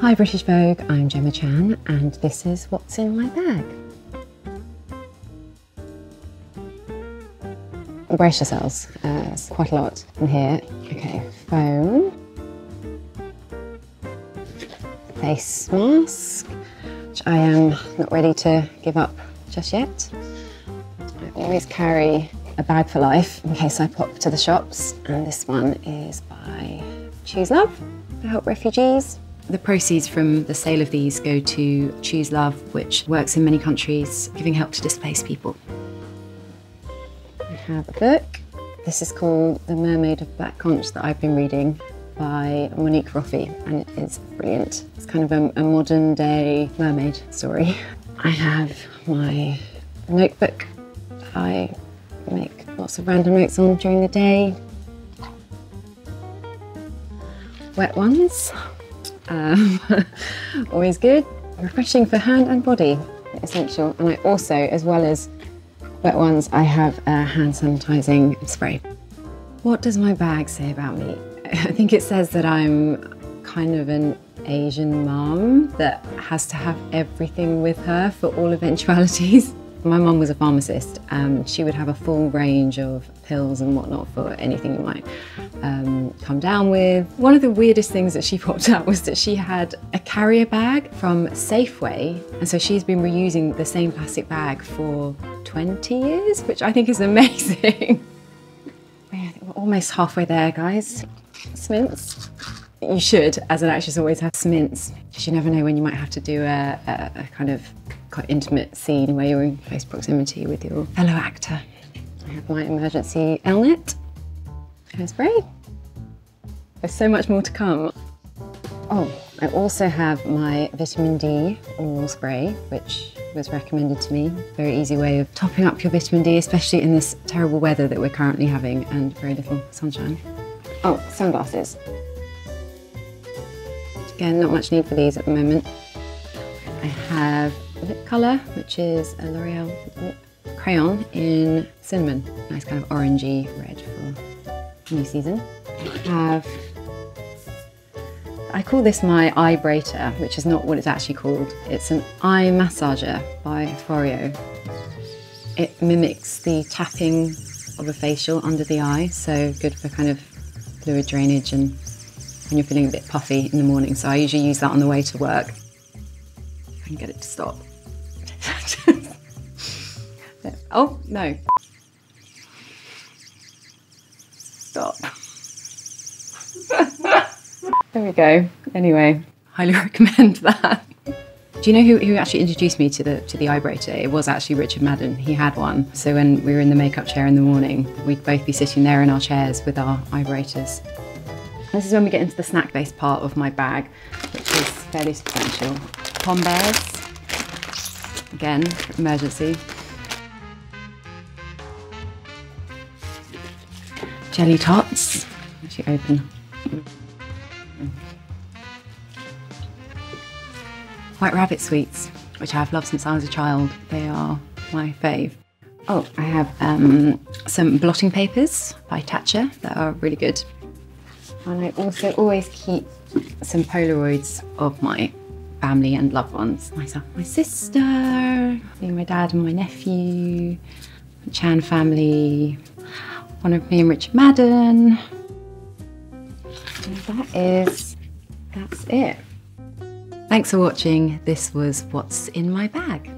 Hi British Vogue, I'm Gemma Chan and this is what's in my bag. Brace yourselves, uh, there's quite a lot in here. Okay, phone, face mask, which I am not ready to give up just yet. I always carry a bag for life in case I pop to the shops and this one is by Choose Love to help refugees. The proceeds from the sale of these go to Choose Love, which works in many countries, giving help to displaced people. I have a book. This is called The Mermaid of Black Conch that I've been reading by Monique Roffey, and it is brilliant. It's kind of a, a modern day mermaid story. I have my notebook I make lots of random notes on during the day. Wet ones, um, always good. Refreshing for hand and body, essential. And I also, as well as wet ones, I have a hand sanitizing spray. What does my bag say about me? I think it says that I'm kind of an Asian mom that has to have everything with her for all eventualities. My mum was a pharmacist. Um, she would have a full range of pills and whatnot for anything you might um, come down with. One of the weirdest things that she popped out was that she had a carrier bag from Safeway, and so she's been reusing the same plastic bag for 20 years, which I think is amazing. We're almost halfway there, guys. Smints. You should, as an actress, always have smints. Because you never know when you might have to do a, a, a kind of quite intimate scene where you're in close proximity with your fellow actor. I have my emergency Elnett hairspray. There's so much more to come. Oh, I also have my vitamin D oral spray, which was recommended to me. Very easy way of topping up your vitamin D, especially in this terrible weather that we're currently having and very little sunshine. Oh, sunglasses. Again, not much need for these at the moment. I have lip colour, which is a L'Oreal lip crayon in cinnamon. Nice kind of orangey red for new season. I have, I call this my Eyebrator, which is not what it's actually called. It's an eye massager by Foreo. It mimics the tapping of a facial under the eye, so good for kind of fluid drainage and when you're feeling a bit puffy in the morning. So I usually use that on the way to work. Can get it to stop. oh, no. Stop. there we go. Anyway, highly recommend that. Do you know who, who actually introduced me to the to the Eyebrator? It was actually Richard Madden. He had one. So when we were in the makeup chair in the morning, we'd both be sitting there in our chairs with our Eyebrators. This is when we get into the snack-based part of my bag, which is fairly substantial. Pom Bears, again, emergency. Jelly Tots, actually open. White Rabbit Sweets, which I've loved since I was a child. They are my fave. Oh, I have um, some blotting papers by Tatcha that are really good. And I also always keep some Polaroids of my family and loved ones. Myself, my sister, my dad and my nephew, Chan family, one of me and Richard Madden. And that is, that's it. Thanks for watching. This was What's in My Bag.